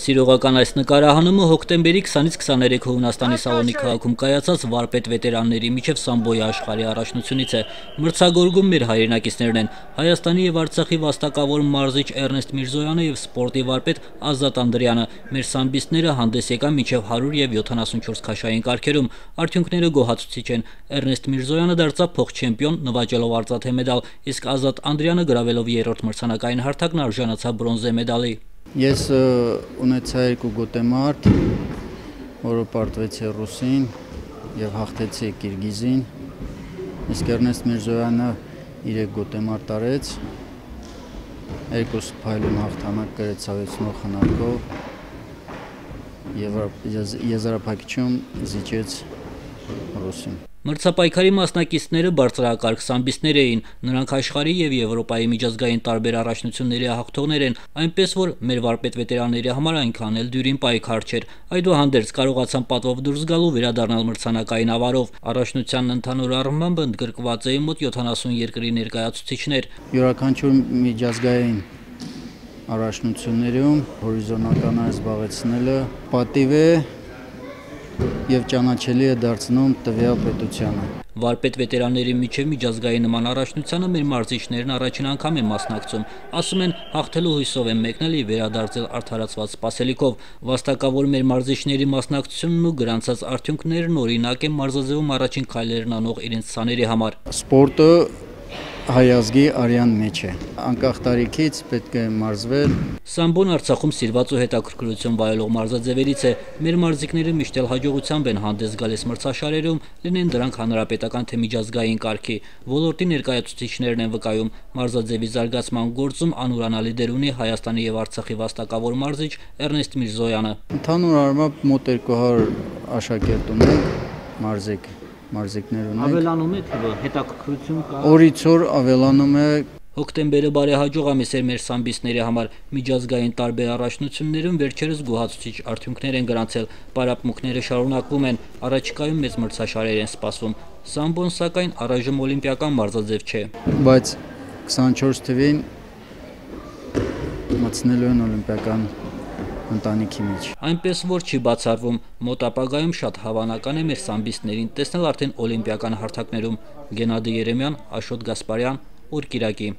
Սիրողական այս նկարահանումը հոկտեմբերի 20-ից 23 Հունաստանի Սալոնի քաղաքում կայացած վարպետ վետերանների միջև սամբոյի աշխարհի առաջնությունից է։ Մրցակցում մեր հայրենակիցներն են Հայաստանի եւ Արցախի վաստակավոր մարզիչ Էրնեստ Միրզոյանը եւ սպորտի վարպետ Ազատ Անդրյանը։ Մեր սամբիստները հանդես եկան միջև 100 եւ 74 քաշային կարգերում։ Արդյունքները գոհացուցիչ են։ Էրնեստ Միրզոյանը դարձավ փոխ-չեմպիոն, նվաճելով արծաթե մեդալ, իսկ Ազատ Անդրյանը գրավելով երրորդ մրցանակային հարթակն արժանացավ բրոնզե մեդալի։ Ես ունեցա երկու գոտեմարտ, որը պարտվեցի ռուսին եւ հաղթեցի կիրգիզին։ Իսկ Էրնեստ Միրզոյանը 3 գոտեմարտ արեց։ Երկուս փայլուն հաղթանակ կրեց ցավեցնող խնարկով եւ եզրափակիչում զիջեց ռուսին։ Մրցապայքարի մասնակիցները բարձրակարգ սամբիստներ էին, նրանք աշխարհի եւ Եվրոպայի միջազգային տարբեր առաջնությունների հաղթողներ են, այնպես որ մեր վարպետ վետերանների համար այնքան էլ դյուրին պայքար չէր։ Այդուհանդերձ կարողացան պատվով դուրս գալու վերադառնալ մրցանակային ավարով։ Առաջնության ընդհանուր առմամբ ընդգրկված էին մոտ 70 երկրի ներկայացուցիչներ։ Յուրաքանչյուր միջազգային առաջնություններում հորիզոնական զբաղեցնելը պատիվ է եւ ճանաչելի է դարձնում տվյալ պետությանը։ Վարպետ վետերանների միջև միջազգային նման առաջնությանը մեր մարզիչներն առաջին անգամ են մասնակցում։ Ասում են, հաղթելու հույսով են մեկնել եւ վերադարձել արդարացված սպասելիքով։ Վաստակավոր մեր մարզիչների մասնակցությունն ու գրանցած արդյունքներն օրինակ են մարզաձևում առաջին քայլերն անող իրենց ցաների համար։ Սպորտը հայազգի արյան մեջ է։ Անկախ տարիքից պետք է մարզվել։ Սամբոն Արցախում սիրված ու հետաքրքրություն վայելող մարզաձևերից է։ Մեր մարզիկները միշտ էլ հաջողությամբ են հանդես գալիս մրցաշարերում, լինեն դրանք հանրապետական թե միջազգային կարգի։ Ոլորտի ներկայացուցիչներն են վկայում, մարզաձևի զարգացման գործում անուրանալի դեր ունի Հայաստանի եւ Արցախի վաստակավոր մարզիչ Էրնեստ Միրզոյանը։ Ընդհանուր առմամբ մոտ 200 աշակերտ ունենք մարզիկ մարզիկներ ունենք։ Ավելանում է թվը, հետաքրքրություն կա։ Օրից օր ավելանում է Հոկտեմբերը բարեհաջող ամիս էր մեր սամբիստների համար։ Միջազգային տարբեր առաջնություններում վերջերս գոհացուցիչ արդյունքներ են գրանցել։ Պարապմունքները շարունակվում են, առաջիկայում մեծ մրցաշարեր են սպասվում։ Սամբոն սակայն առայժմ օլիմպիական մարզաձև չէ։ Բայց 24 թվին մտցնելու են օլիմպիական ընտանիքի մեջ։ Այնպես որ չի բացառվում, մոտ ապագայում շատ հավանական է մեր սամբիստներին տեսնել արդեն օլիմպիական հարթակներում։ Գենադի Երեմյան, Աշոտ Գասպարյան, Ուր Կիրակի։